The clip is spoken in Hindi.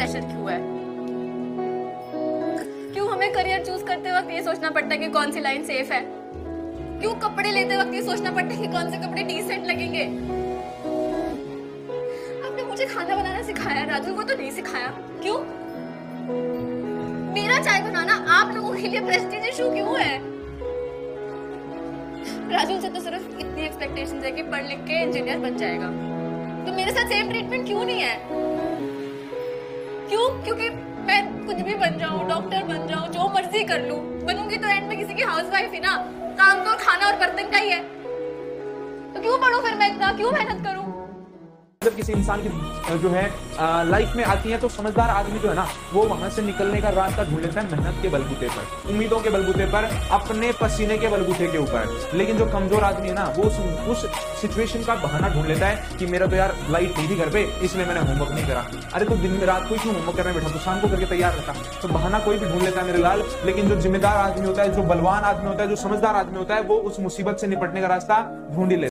प्रेशर क्यों है? क्यों हमें करियर चूज़ करते वक्त ये सोचना पड़ता है कि कौन सी लाइन सेफ़ है? क्यों कपड़े लेते वक्त ये सोचना पड़ता है कि कौन से कपड़े डिसेंट लगेंगे? आपने मुझे खाना बनाना सिखाया, राजू को तो नहीं सिखाया। क्यों? मेरा चाय बनाना आप लोगों के लिए प्रेस्टीज इशू क्यों है? राजू से तो सिर्फ़ इतनी एक्सपेक्टेशंस है कि पढ़ लिख के इंजीनियर बन जाएगा। तो मेरे साथ सेम ट्रीटमेंट क्यों नहीं है? क्यों? क्योंकि मैं कुछ भी बन जाऊँ डॉक्टर बन जाऊँ, जो मर्ज़ी कर लूँ। बनूँगी तो एंड में किसी की हाउसवाइफ ही ना। काम तो खाना और बर्तन का ही है। तो क्यों पढ़ू फिर मैं इतना? क्यों मेहनत करूँ? जब किसी इंसान की जो है लाइफ में आती है तो समझदार आदमी जो है ना वो वहाँ से निकलने का रास्ता ढूंढ लेता है मेहनत के बलबूते पर उम्मीदों के बलबूते पर अपने पसीने के बलबूते के ऊपर। लेकिन जो कमज़ोर आदमी है ना वो उस, सिचुएशन का बहाना ढूंढ लेता है कि मेरा तो यार लाइट नहीं थी घर पे इसलिए मैंने होमवर्क नहीं करा। अरे तो दिन में रात को क्यों होमवर्क करने बैठा? तो शाम को करके तैयार रहता। तो बहाना कोई भी ढूंढ लेता है मेरे लाल लेकिन जो जिम्मेदार आदमी होता है जो बलवान आदमी होता है जो समझदार आदमी होता है वो उस मुसीबत से निपटने का रास्ता ढूंढ ही लेता